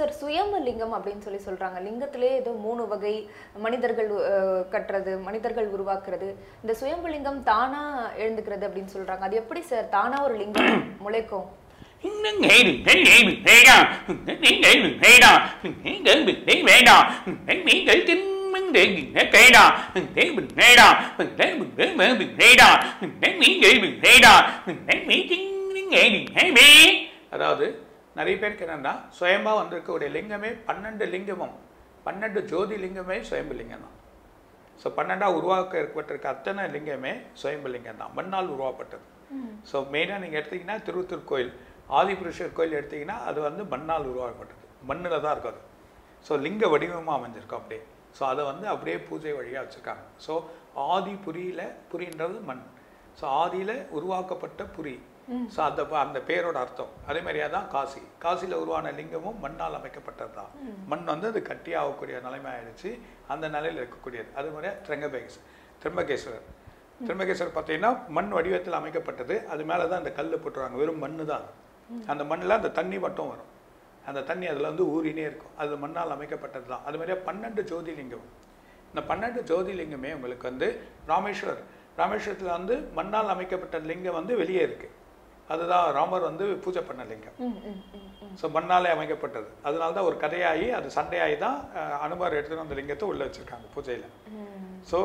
Sir சுயம்பு லிங்கம் அப்படின்னு சொல்லி சொல்றாங்க. லிங்கத்திலே ஏதோ மூணு வகை மனிதர்கள் கட்டுறது மனிதர்கள் உருவாக்குறது. இந்த சுயம்பு லிங்கம் தானா எழுந்துக்கிறது அப்படின்னு சொல்றாங்க. அது எப்படி சார்? தானா ஒரு லிங்கம் முளைக்கும்? நீங்கள் அதாவது நிறைய பேருக்கு என்னன்னா சுயம்பா வந்திருக்கக்கூடிய லிங்கமே பன்னெண்டு லிங்கமும் பன்னெண்டு ஜோதி லிங்கமே சுயம்பு லிங்கம் தான். ஸோ பன்னெண்டாக உருவாக்க ஏற்பட்டிருக்க அத்தனை லிங்கமே சுயம்பு லிங்கம் தான். மண்ணால் உருவாக்கப்பட்டது. ஸோ மெயினாக நீங்கள் எடுத்தீங்கன்னா திருவத்தூர் கோயில் ஆதிபுருஷர் கோயில் எடுத்தீங்கன்னா அது வந்து மண்ணால் உருவாக்கப்பட்டது. மண்ணில் தான் இருக்கும் அது. ஸோ லிங்க வடிவமாக அமைஞ்சிருக்கும் அப்படியே ஸோ அதை வந்து அப்படியே பூஜை வழியாக வச்சுருக்காங்க. ஸோ ஆதி புரியில புரின்றது மண். ஸோ ஆதியில் உருவாக்கப்பட்ட புரி. ஸோ அந்த அந்த பேரோட அர்த்தம். அதே மாதிரியா தான் காசி. காசியில் உருவான லிங்கமும் மண்ணால் அமைக்கப்பட்டது தான். மண் வந்து அது கட்டி ஆகக்கூடிய நிலைமை ஆயிடுச்சு. அந்த நிலையில் இருக்கக்கூடியது. அது மாதிரியா திரங்கபேஸ் திரம்பகேஸ்வரர். திரம்பகேஸ்வரர் பார்த்தீங்கன்னா மண் வடிவத்தில் அமைக்கப்பட்டது. அது மேலே தான் அந்த கல் போட்டுருவாங்க. வெறும் மண்ணு தான். அந்த மண்ணில் அந்த தண்ணி மட்டும் வரும். அந்த தண்ணி அதில் வந்து ஊறினே இருக்கும். அது மண்ணால் அமைக்கப்பட்டது தான். அது மாதிரியா பன்னெண்டு ஜோதிலிங்கம். இந்த பன்னெண்டு ஜோதிலிங்கமே உங்களுக்கு வந்து ராமேஸ்வர் ராமேஸ்வரத்தில் வந்து மண்ணால் அமைக்கப்பட்ட லிங்கம் வந்து வெளியே இருக்கு. அதுதான் ராமர் வந்து பூஜை பண்ண லிங்கம். ஸோ மண்ணாலே அமைக்கப்பட்டது. அதனால தான் ஒரு கதையாகி அது சண்டையாகி தான் அனுமார் எடுத்துட்டு அந்த லிங்கத்தை உள்ளே வச்சிருக்காங்க பூஜையில். ஸோ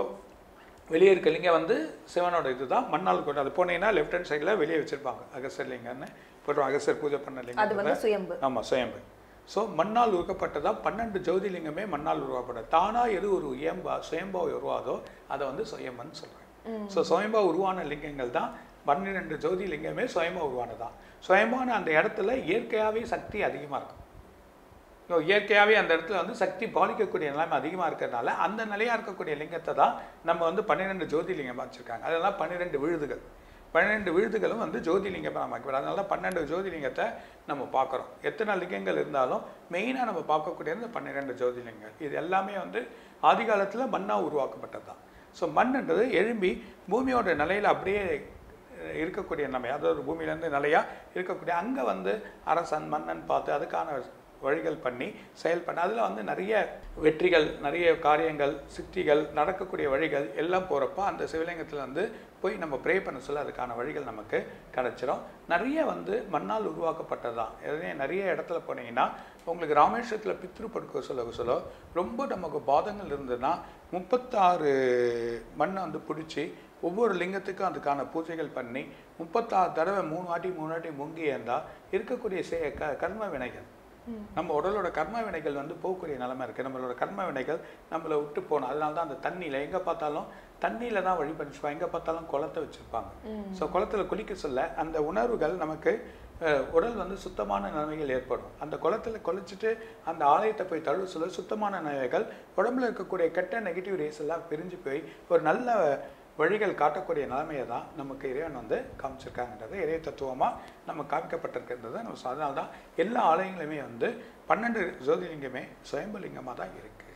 வெளியே இருக்க லிங்கம் வந்து சிவனோட இதுதான் மண்ணால் கொண்டு அது போனீங்கன்னா லெஃப்ட் ஹேண்ட் சைடில் வெளியே வச்சிருப்பாங்க அகஸ்டர் லிங்கம்னு. போட்டுருவாங்க அகஸ்டர் பூஜை பண்ண லிங்கம் வந்து சுயம்பு. ஸோ மண்ணால் உருக்கப்பட்டதா பன்னெண்டு ஜோதிலிங்கமே மண்ணால் உருவாக்கப்பட்டது. தானா எது ஒரு இயம்பா சுயம்பா உருவாதோ அதை வந்து சுயம்பன்னு சொல்றாங்க. ஸோ சுயம்பா உருவான லிங்கங்கள் தான் பன்னிரெண்டு ஜோதிலிங்கமே சுயமாக உருவானதான் சுயமான அந்த இடத்துல இயற்கையாகவே சக்தி அதிகமாக இருக்கும். இயற்கையாகவே அந்த இடத்துல வந்து சக்தி பாலிக்கக்கூடிய நிலைமை அதிகமாக இருக்கிறதுனால அந்த நிலையாக இருக்கக்கூடிய லிங்கத்தை தான் நம்ம வந்து பன்னிரெண்டு ஜோதிலிங்கமாக வச்சுருக்காங்க. அதெல்லாம் பன்னிரெண்டு விழுதுகள். பன்னிரெண்டு விழுதுகளும் வந்து ஜோதிலிங்கமாக நம்ம வைக்கிறோம். அதனால தான் பன்னெண்டு ஜோதிலிங்கத்தை நம்ம பார்க்குறோம். எத்தனை லிங்கங்கள் இருந்தாலும் மெயினாக நம்ம பார்க்கக்கூடியது இந்த பன்னிரெண்டு ஜோதிலிங்கங்கள் இது எல்லாமே வந்து ஆதி காலத்தில் மண்ணாக உருவாக்கப்பட்டது தான் ஸோ மண்ணுன்றது எழும்பி பூமியோட நிலையில் அப்படியே இருக்கக்கூடிய நம்ம அதாவது பூமியிலேருந்து நிலையாக இருக்கக்கூடிய அங்கே வந்து அரசன் மன்னன் பார்த்து அதுக்கான வழிகள் பண்ணி செயல் பண்ண. அதில் வந்து நிறைய வெற்றிகள் நிறைய காரியங்கள் சித்திகள் நடக்கக்கூடிய வழிகள் எல்லாம் போகிறப்ப அந்த சிவலிங்கத்தில் வந்து போய் நம்ம ப்ரே பண்ண சொல்ல அதுக்கான வழிகள் நமக்கு கிடச்சிரும். நிறைய வந்து மண்ணால் உருவாக்கப்பட்டது தான் எதுவே நிறைய இடத்துல போனீங்கன்னா உங்களுக்கு ராமேஸ்வரத்தில் பித்ரு படுக்க சொல்ல சொல்ல ரொம்ப நமக்கு பாதங்கள் இருந்ததுன்னா முப்பத்தாறு மண்ணை வந்து பிடிச்சி ஒவ்வொரு லிங்கத்துக்கும் அதுக்கான பூஜைகள் பண்ணி முப்பத்தாறு தடவை மூணு வாட்டி மூணு வாட்டி முங்கி இருந்தால் இருக்கக்கூடிய சே க கர்ம வினைகள். நம்ம உடலோட கர்ம வினைகள் வந்து போகக்கூடிய நிலைமை இருக்குது நம்மளோட கர்ம வினைகள் நம்மளை விட்டு போகணும். அதனால தான் அந்த தண்ணியில் எங்கே பார்த்தாலும் தண்ணியில் தான் வழிபடிச்சுப்பாங்க எங்கே பார்த்தாலும் குளத்தை வச்சுருப்பாங்க. ஸோ குளத்துல குளிக்க சொல்ல அந்த உணர்வுகள் நமக்கு உடல் வந்து சுத்தமான நிலைமைகள் ஏற்படும். அந்த குளத்துல குளிச்சுட்டு அந்த ஆலயத்தை போய் தழுவ சொல்ல சுத்தமான நிலைமைகள் உடம்புல இருக்கக்கூடிய கெட்ட நெகட்டிவ் ரேஸ் எல்லாம் பிரிஞ்சு போய் ஒரு நல்ல வழிகள் காட்டக்கூடிய நிலைமையை தான் நமக்கு இறைவன் வந்து காமிச்சிருக்காங்கன்றது இறை தத்துவமாக நம்ம காமிக்கப்பட்டிருக்கின்றது நம்ம சொ- அதனால தான் எல்லா ஆலயங்களுமே வந்து பன்னெண்டு ஜோதிலிங்கமே சுயம்புலிங்கமாக தான் இருக்குது